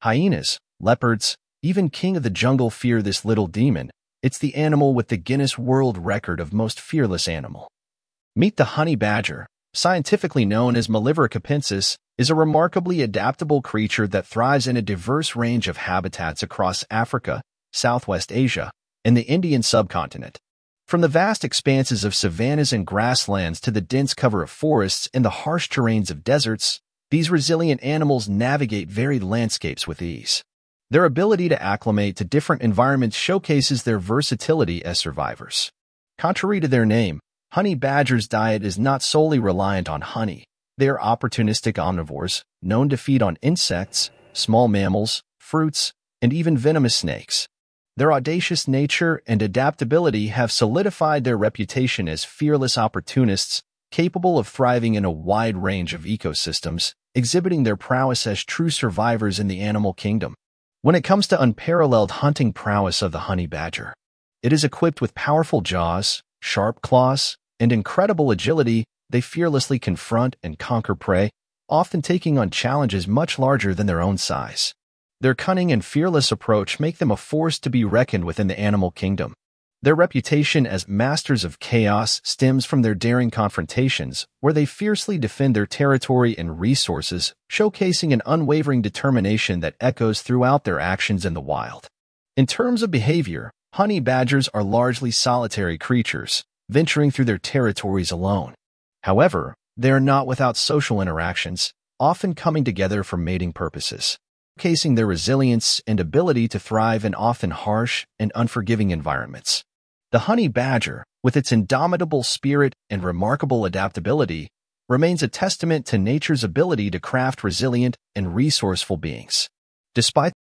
Hyenas, leopards, even king of the jungle fear this little demon. It's the animal with the Guinness World Record of most fearless animal. Meet the honey badger, scientifically known as Mellivora capensis, is a remarkably adaptable creature that thrives in a diverse range of habitats across Africa, Southwest Asia, and the Indian subcontinent. From the vast expanses of savannas and grasslands to the dense cover of forests and the harsh terrains of deserts, these resilient animals navigate varied landscapes with ease. Their ability to acclimate to different environments showcases their versatility as survivors. Contrary to their name, honey badger's diet is not solely reliant on honey. They are opportunistic omnivores, known to feed on insects, small mammals, fruits, and even venomous snakes. Their audacious nature and adaptability have solidified their reputation as fearless opportunists capable of thriving in a wide range of ecosystems, exhibiting their prowess as true survivors in the animal kingdom. When it comes to unparalleled hunting prowess of the honey badger, it is equipped with powerful jaws, sharp claws, and incredible agility they fearlessly confront and conquer prey, often taking on challenges much larger than their own size. Their cunning and fearless approach make them a force to be reckoned with in the animal kingdom. Their reputation as masters of chaos stems from their daring confrontations, where they fiercely defend their territory and resources, showcasing an unwavering determination that echoes throughout their actions in the wild. In terms of behavior, honey badgers are largely solitary creatures, venturing through their territories alone. However, they are not without social interactions, often coming together for mating purposes, showcasing their resilience and ability to thrive in often harsh and unforgiving environments. The honey badger, with its indomitable spirit and remarkable adaptability, remains a testament to nature's ability to craft resilient and resourceful beings. Despite